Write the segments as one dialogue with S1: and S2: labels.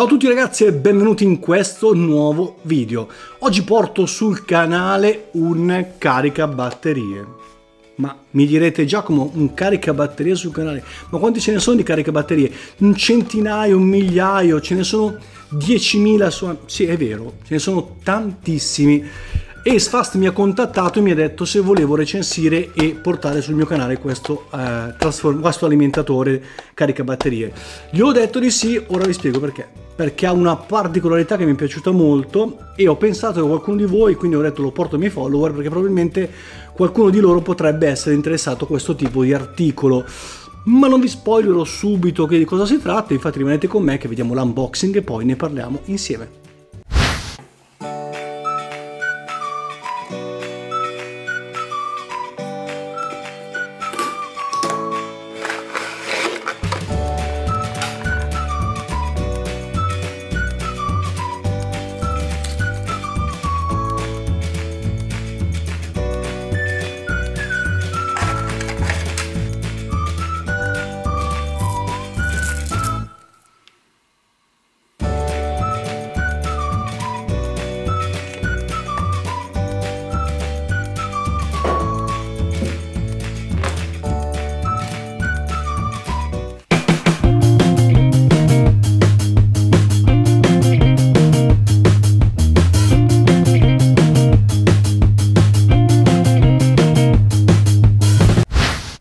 S1: Ciao a tutti ragazzi e benvenuti in questo nuovo video. Oggi porto sul canale un caricabatterie. Ma mi direte Giacomo, un caricabatterie sul canale? Ma quanti ce ne sono di caricabatterie? Un centinaio, un migliaio, ce ne sono 10.000 su... Sì, è vero, ce ne sono tantissimi Acefast mi ha contattato e mi ha detto se volevo recensire e portare sul mio canale questo, eh, questo alimentatore carica batterie. Gli ho detto di sì, ora vi spiego perché. Perché ha una particolarità che mi è piaciuta molto e ho pensato che qualcuno di voi, quindi ho detto lo porto ai miei follower perché probabilmente qualcuno di loro potrebbe essere interessato a questo tipo di articolo ma non vi spoilerò subito che di cosa si tratta, infatti rimanete con me che vediamo l'unboxing e poi ne parliamo insieme.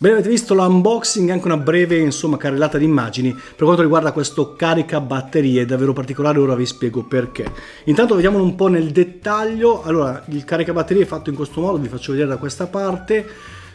S1: Bene, avete visto l'unboxing, anche una breve insomma carrellata di immagini per quanto riguarda questo carica batterie davvero particolare, ora vi spiego perché. Intanto vediamolo un po' nel dettaglio, allora il carica batterie è fatto in questo modo, vi faccio vedere da questa parte,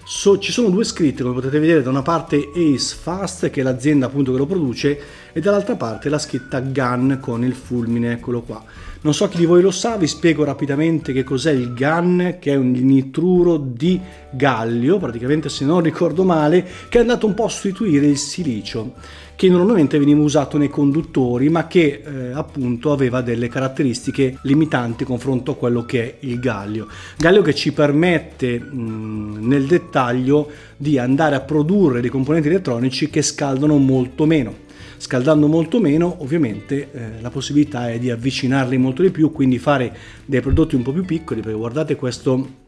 S1: So, ci sono due scritte come potete vedere da una parte Ace Fast che è l'azienda appunto che lo produce e dall'altra parte la scritta GAN con il fulmine eccolo qua. Non so chi di voi lo sa vi spiego rapidamente che cos'è il GAN che è un nitruro di gallio praticamente se non ricordo male che è andato un po' a sostituire il silicio che normalmente veniva usato nei conduttori ma che eh, appunto aveva delle caratteristiche limitanti confronto a quello che è il gallio. Gallio che ci permette mh, nel dettaglio di andare a produrre dei componenti elettronici che scaldano molto meno. Scaldando molto meno ovviamente eh, la possibilità è di avvicinarli molto di più, quindi fare dei prodotti un po' più piccoli, perché guardate questo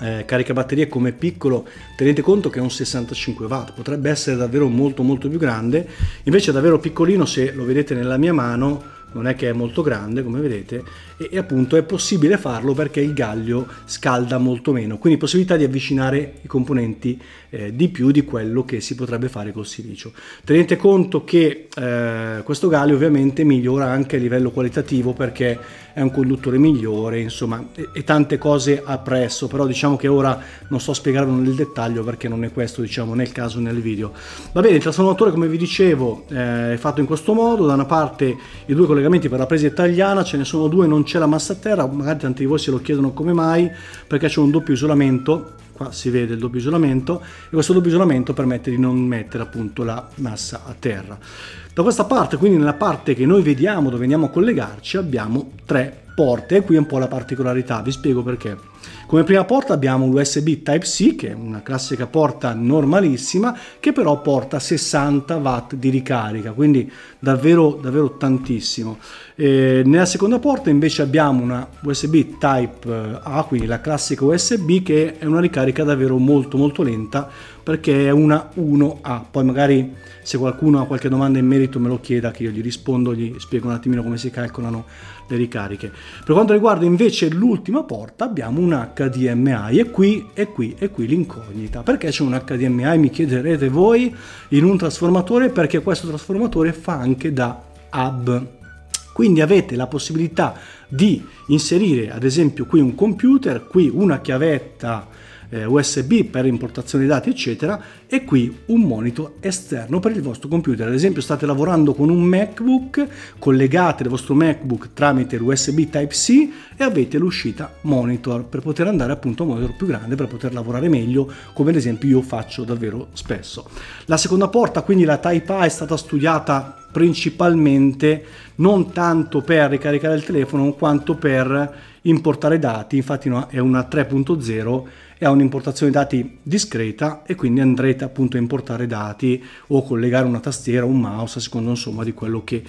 S1: eh, caricabatterie come piccolo tenete conto che è un 65 watt potrebbe essere davvero molto molto più grande. Invece è davvero piccolino se lo vedete nella mia mano non è che è molto grande come vedete e, e, appunto è possibile farlo perché il gaglio scalda molto meno. Quindi possibilità di avvicinare i componenti eh, di più di quello che si potrebbe fare col silicio. Tenete conto che eh, questo gaglio ovviamente migliora anche a livello qualitativo perché è un conduttore migliore insomma e, e tante cose appresso però diciamo che ora non sto spiegarlo nel dettaglio perché non è questo diciamo nel caso nel video. Va bene il trasformatore come vi dicevo eh, è fatto in questo modo. Da una parte i due collegamenti collegamenti per la presa italiana, ce ne sono due, non c'è la massa a terra, magari tanti di voi se lo chiedono come mai, perché c'è un doppio isolamento, qua si vede il doppio isolamento, e questo doppio isolamento permette di non mettere appunto la massa a terra. Da questa parte, quindi nella parte che noi vediamo dove andiamo a collegarci, abbiamo tre porte e qui è un po' la particolarità, vi spiego perché. Come prima porta abbiamo l'USB Type-C che è una classica porta normalissima che però porta 60 watt di ricarica, quindi davvero, davvero tantissimo. E nella seconda porta invece abbiamo una USB Type A, quindi la classica USB che è una ricarica davvero molto molto lenta perché è una 1A. Poi magari se qualcuno ha qualche domanda in merito me lo chieda che io gli rispondo, gli spiego un attimino come si calcolano le ricariche. Per quanto riguarda invece l'ultima porta abbiamo un HDMI e qui e qui e qui l'incognita. Perché c'è un HDMI mi chiederete voi in un trasformatore? Perché questo trasformatore fa anche da hub. Quindi avete la possibilità di inserire ad esempio qui un computer, qui una chiavetta eh, USB per importazione dati eccetera e qui un monitor esterno per il vostro computer. Ad esempio state lavorando con un MacBook collegate il vostro MacBook tramite USB Type-C e avete l'uscita monitor per poter andare appunto a un monitor più grande per poter lavorare meglio come ad esempio io faccio davvero spesso. La seconda porta quindi la Type A è stata studiata principalmente non tanto per ricaricare il telefono quanto per importare dati infatti è una 3.0 e ha un'importazione dati discreta e quindi andrete appunto a importare dati o collegare una tastiera un mouse a seconda insomma di quello che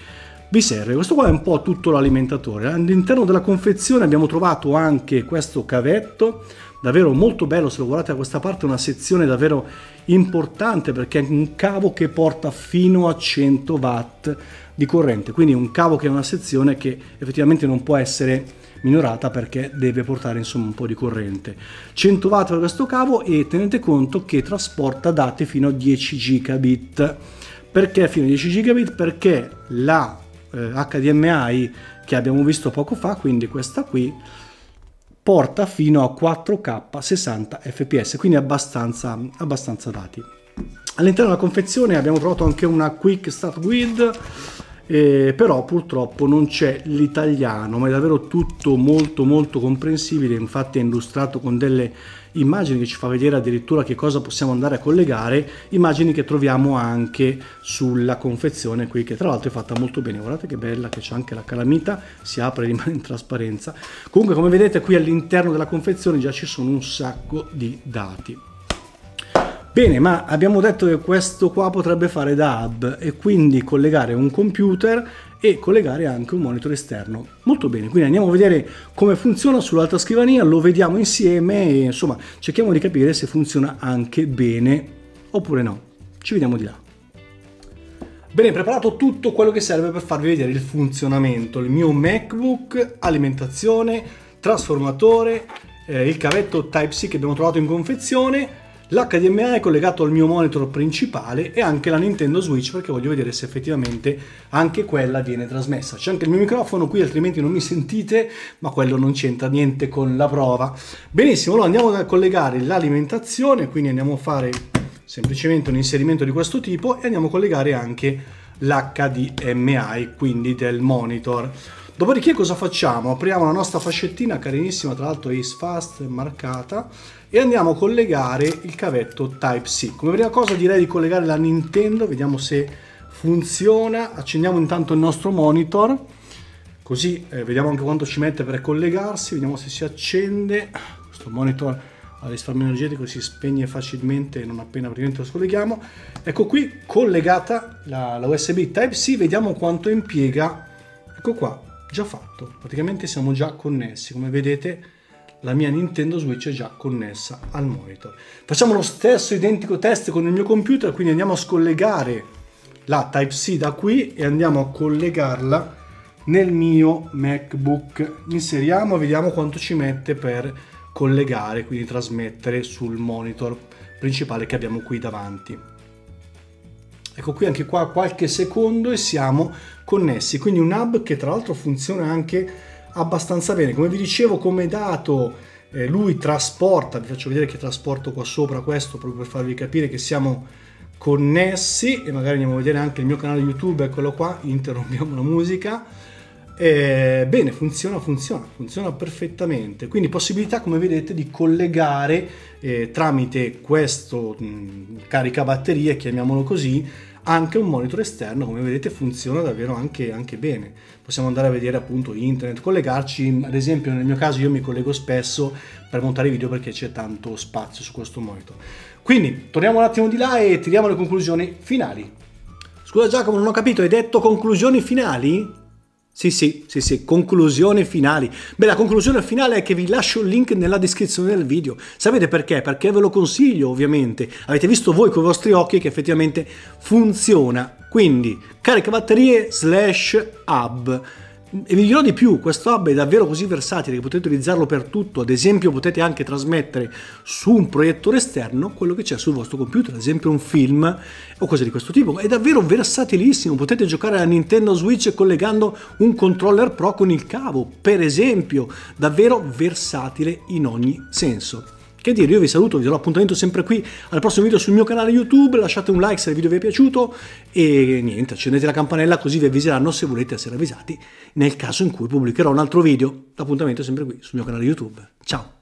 S1: vi serve. Questo qua è un po' tutto l'alimentatore. All'interno della confezione abbiamo trovato anche questo cavetto, davvero molto bello, se lo guardate da questa parte una sezione davvero importante perché è un cavo che porta fino a 100 watt di corrente, quindi un cavo che è una sezione che effettivamente non può essere minorata perché deve portare insomma un po' di corrente. 100 watt per questo cavo e tenete conto che trasporta dati fino a 10 gigabit. Perché fino a 10 gigabit? Perché la eh, HDMI che abbiamo visto poco fa quindi questa qui porta fino a 4K 60 fps quindi abbastanza, abbastanza dati. All'interno della confezione abbiamo trovato anche una quick start guide eh, però purtroppo non c'è l'italiano, ma è davvero tutto molto molto comprensibile, infatti è illustrato con delle immagini che ci fa vedere addirittura che cosa possiamo andare a collegare, immagini che troviamo anche sulla confezione qui che tra l'altro è fatta molto bene, guardate che bella che c'è anche la calamita, si apre e rimane in trasparenza. Comunque come vedete qui all'interno della confezione già ci sono un sacco di dati. Bene, ma abbiamo detto che questo qua potrebbe fare da hub e quindi collegare un computer e collegare anche un monitor esterno. Molto bene, quindi andiamo a vedere come funziona sull'altra scrivania, lo vediamo insieme e insomma cerchiamo di capire se funziona anche bene oppure no. Ci vediamo di là. Bene, preparato tutto quello che serve per farvi vedere il funzionamento. Il mio MacBook, alimentazione, trasformatore, eh, il cavetto Type-C che abbiamo trovato in confezione, L'HDMI è collegato al mio monitor principale e anche la Nintendo Switch perché voglio vedere se effettivamente anche quella viene trasmessa. C'è anche il mio microfono qui altrimenti non mi sentite ma quello non c'entra niente con la prova. Benissimo, allora andiamo a collegare l'alimentazione, quindi andiamo a fare semplicemente un inserimento di questo tipo e andiamo a collegare anche l'HDMI, quindi del monitor. Dopodiché cosa facciamo? Apriamo la nostra fascettina carinissima, tra l'altro Ace Fast marcata e andiamo a collegare il cavetto Type-C. Come prima cosa direi di collegare la Nintendo, vediamo se funziona. Accendiamo intanto il nostro monitor, così eh, vediamo anche quanto ci mette per collegarsi, vediamo se si accende. Questo monitor a risparmio energetico si spegne facilmente non appena praticamente lo scolleghiamo. Ecco qui collegata la, la USB Type-C, vediamo quanto impiega. Ecco qua, già fatto, praticamente siamo già connessi, come vedete la mia Nintendo Switch è già connessa al monitor. Facciamo lo stesso identico test con il mio computer, quindi andiamo a scollegare la Type-C da qui e andiamo a collegarla nel mio MacBook. Inseriamo e vediamo quanto ci mette per collegare, quindi trasmettere sul monitor principale che abbiamo qui davanti. Ecco qui anche qua qualche secondo e siamo connessi, quindi un hub che tra l'altro funziona anche abbastanza bene. Come vi dicevo come dato eh, lui trasporta, vi faccio vedere che trasporto qua sopra questo proprio per farvi capire che siamo connessi e magari andiamo a vedere anche il mio canale YouTube, eccolo qua, interrompiamo la musica. Eh, bene, funziona, funziona, funziona perfettamente. Quindi possibilità, come vedete, di collegare eh, tramite questo mh, caricabatterie, chiamiamolo così, anche un monitor esterno come vedete funziona davvero anche, anche, bene. Possiamo andare a vedere appunto internet collegarci. Ad esempio nel mio caso io mi collego spesso per montare video perché c'è tanto spazio su questo monitor. Quindi torniamo un attimo di là e tiriamo le conclusioni finali. Scusa Giacomo non ho capito. Hai detto conclusioni finali? Sì, sì, sì, sì, conclusioni finali. Beh, la conclusione finale è che vi lascio il link nella descrizione del video. Sapete perché? Perché ve lo consiglio, ovviamente. Avete visto voi con i vostri occhi che effettivamente funziona. Quindi, carica batterie slash hub. E vi dirò di più, questo hub è davvero così versatile che potete utilizzarlo per tutto, ad esempio potete anche trasmettere su un proiettore esterno quello che c'è sul vostro computer, ad esempio un film o cose di questo tipo, è davvero versatilissimo, potete giocare alla Nintendo Switch collegando un controller pro con il cavo, per esempio, davvero versatile in ogni senso. Che dire, io vi saluto, vi do l'appuntamento sempre qui al prossimo video sul mio canale YouTube, lasciate un like se il video vi è piaciuto e niente, accendete la campanella così vi avviseranno se volete essere avvisati nel caso in cui pubblicherò un altro video. L'appuntamento è sempre qui sul mio canale YouTube. Ciao!